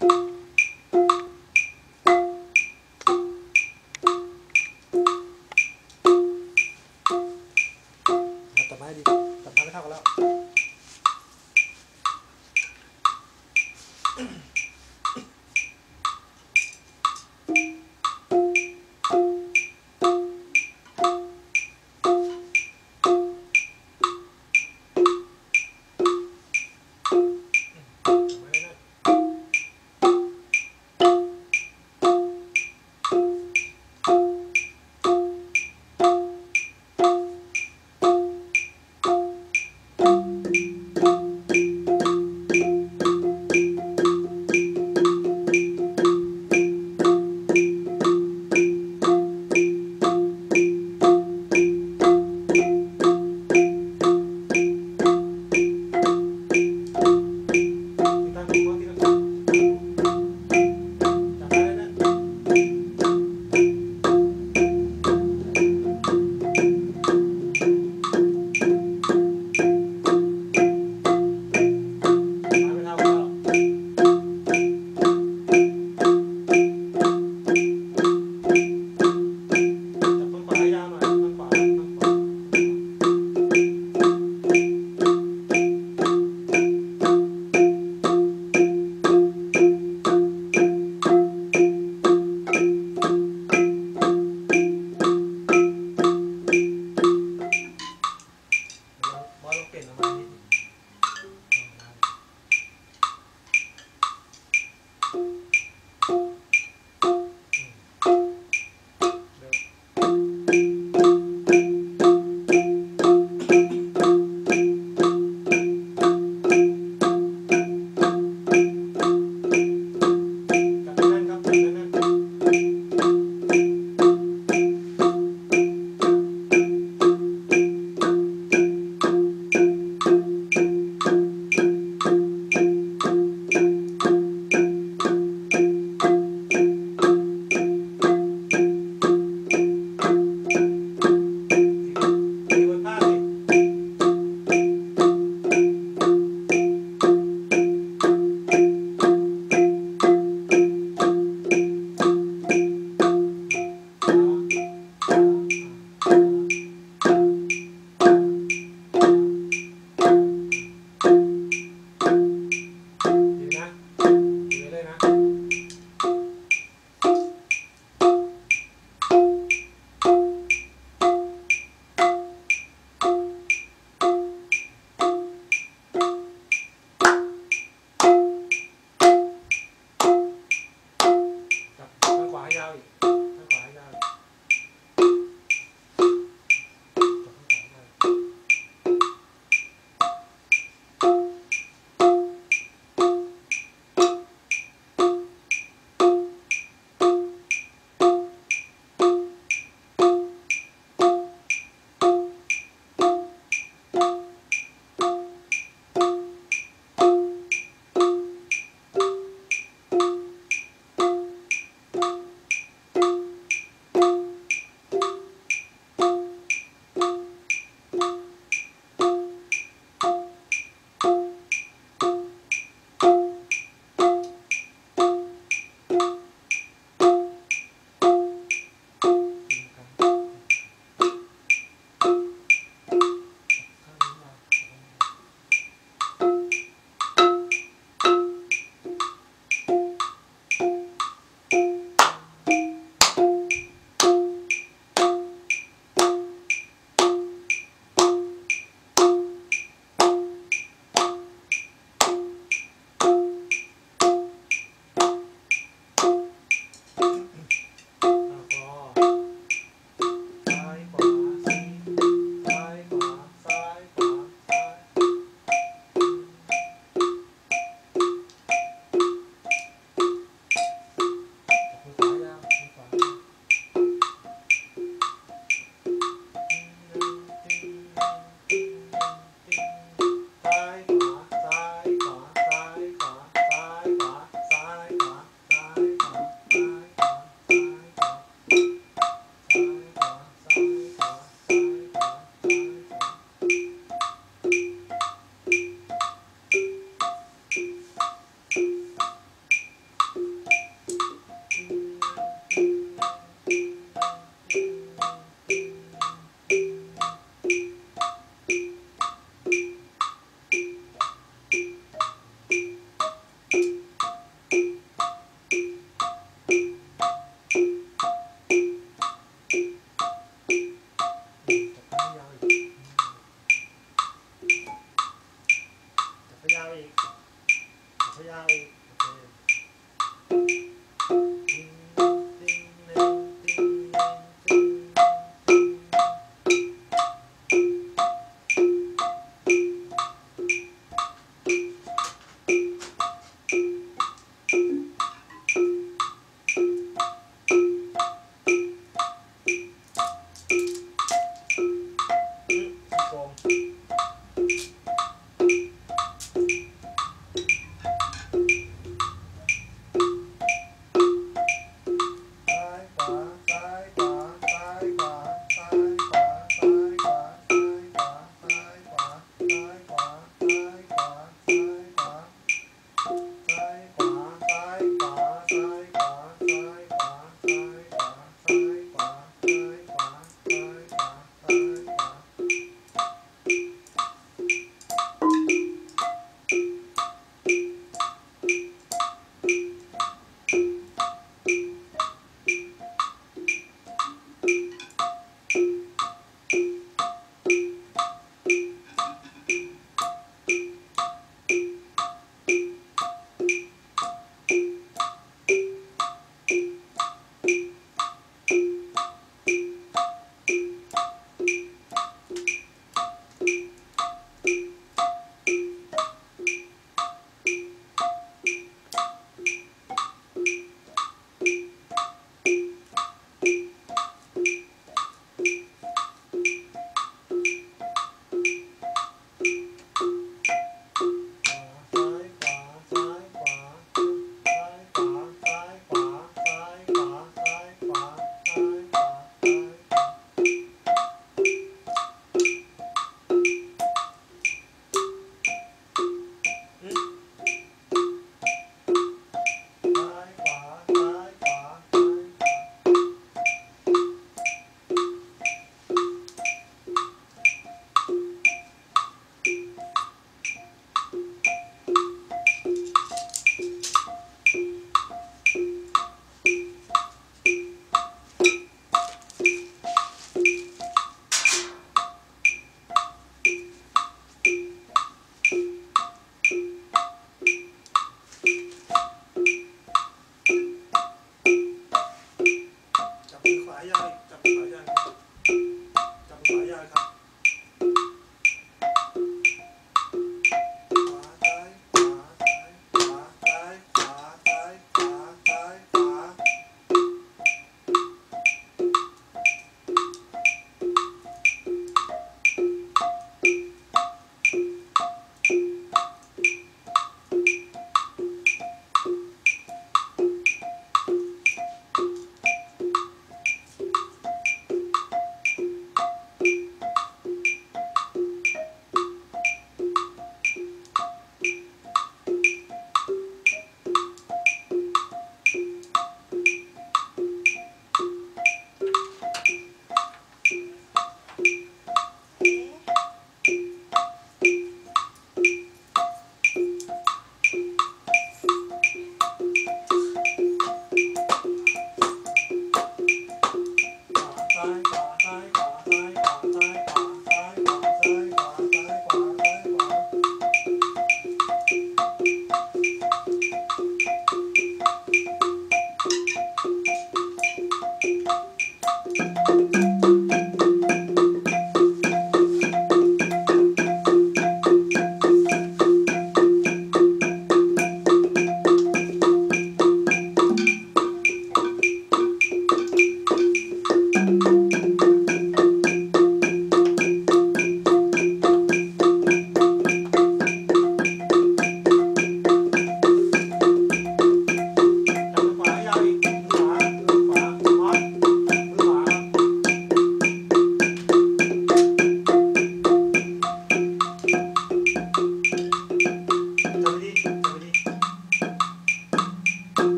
ตัดไม้ดีตัดไม้ไม่เท่ากันแล้ว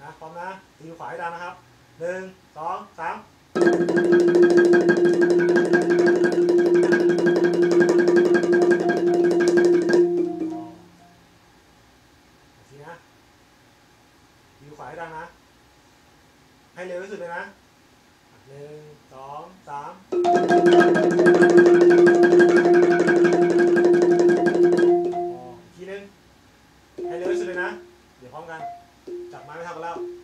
นะพร้อมนะตีขวาให้ดังนะครับหนึ่งสองสามทีนะตีขวาให้ดันะ ให้เร็วที่สุดเลยนะหนึ่งสองสามทีนึงให้เร็วที่สุดเลยนะ เดี๋ยวพร้อมกัน might have a loud.